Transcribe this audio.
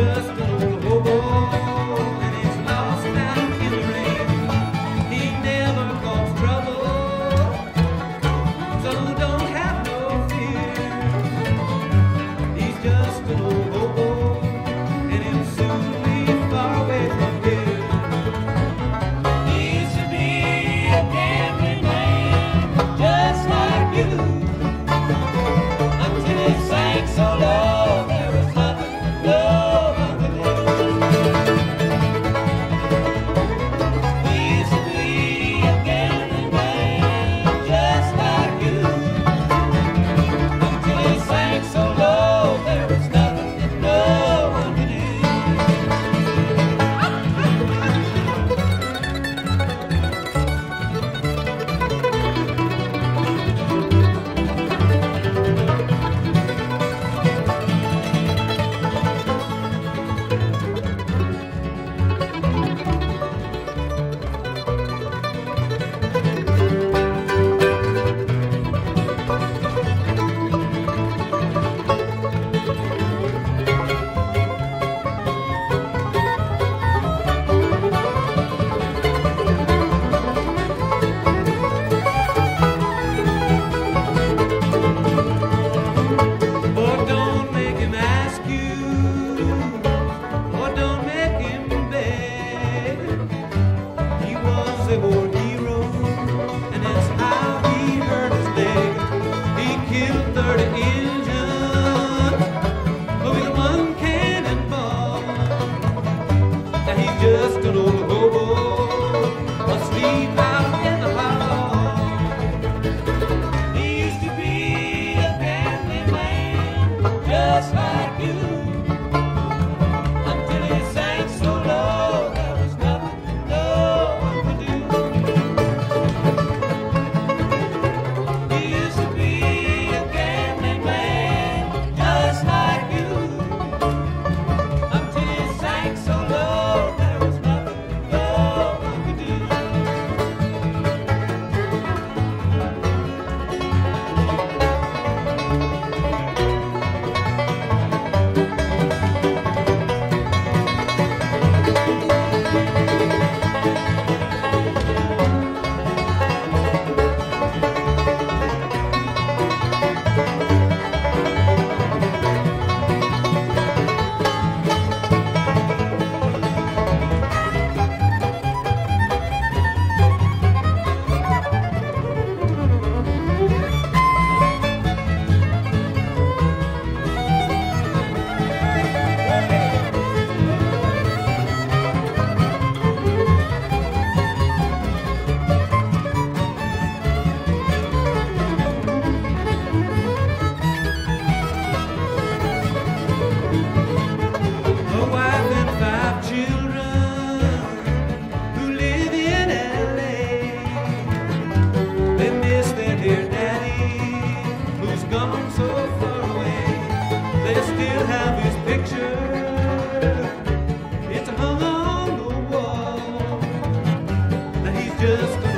just just